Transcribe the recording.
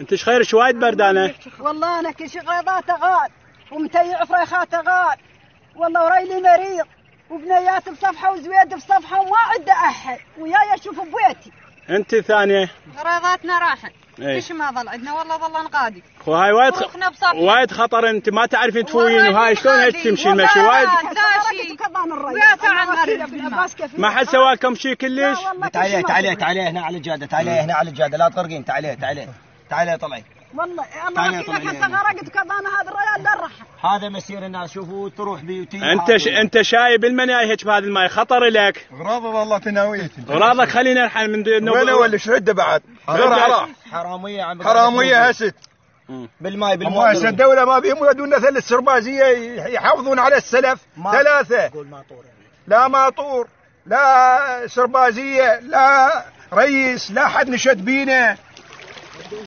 انت إيش خير وايد بردانة؟ والله أنا كل شيء غيضاته غال ومتيع فريخاته غال والله وريلي مريض وبنيات بصفحة وزويد بصفحة وما عنده أحد وياي أشوف ببيتي. أنت ثانية. غريضاتنا راحت. إيه. إيش ما ظل عندنا والله ظل نقادي وهاي وايد طرقنا بصفحة. وايد خطر أنت ما تعرفين تفوين وهاي شلون هيك. تمشي المشي وايد. ما حد سوى لكم شيء كلش. تعالي تعالي تعالي هنا على الجادة تعالي هنا على الجادة. لا تغرقين تعالي تعالي. تعالي طلعي. والله الله. وكيلك هسه غرقت كمان هذا الرجال لا رحل هذا مسير الناس شوفوا تروح بيوتي أنت ش... أنت شايب المناي هيك بهذا الماي خطر لك. غراضة والله تناويتي وراضك خلينا الحين من دون وين ولا إيش عده بعد؟ حرامية عم. حرامية هست بالماء هم بالماء. هسه الدولة ما بهم ولدونا ثلاث سربازية يحافظون على السلف. ما- ثلاثة. قول ما طور. لا ماطور لا سربازية لا رئيس لا حد نشد بينا.